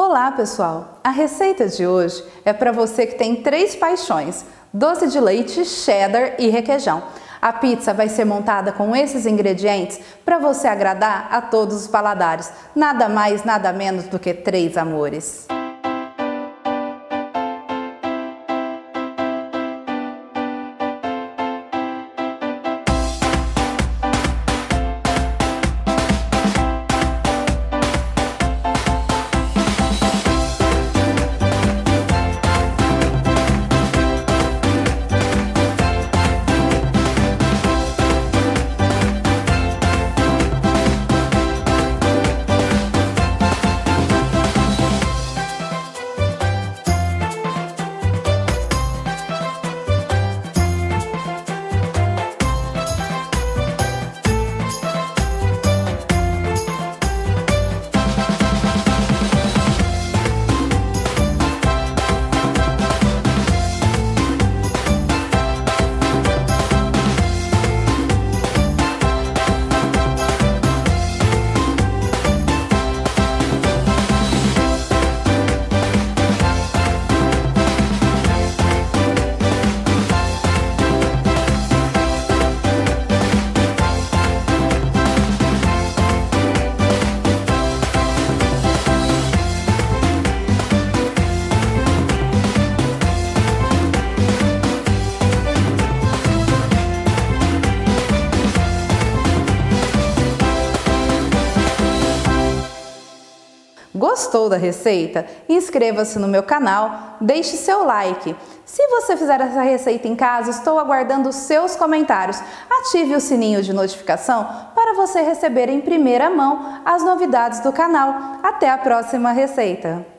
Olá, pessoal! A receita de hoje é para você que tem três paixões: doce de leite, cheddar e requeijão. A pizza vai ser montada com esses ingredientes para você agradar a todos os paladares. Nada mais, nada menos do que três amores. Gostou da receita? Inscreva-se no meu canal, deixe seu like. Se você fizer essa receita em casa, estou aguardando seus comentários. Ative o sininho de notificação para você receber em primeira mão as novidades do canal. Até a próxima receita!